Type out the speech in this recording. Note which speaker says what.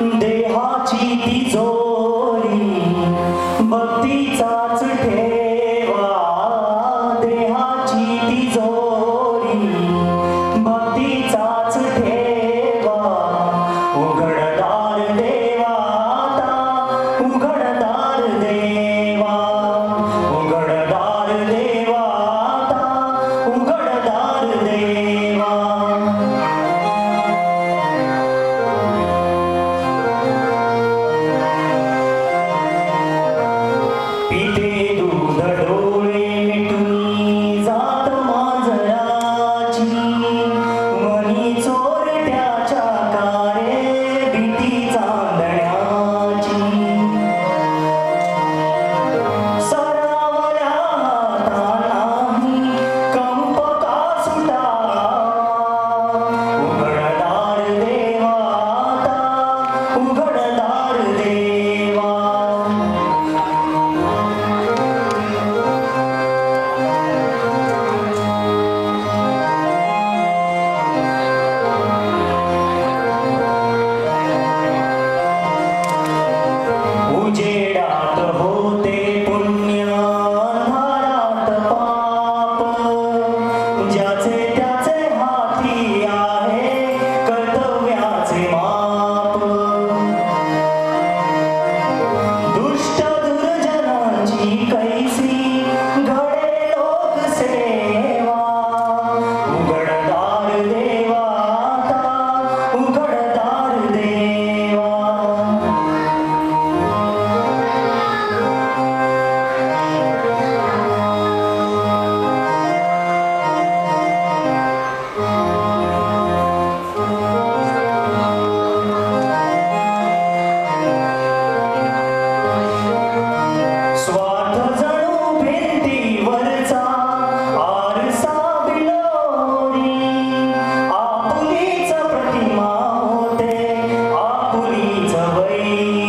Speaker 1: देहाची तिजोरी भक्तीचा take haƙuri ta bai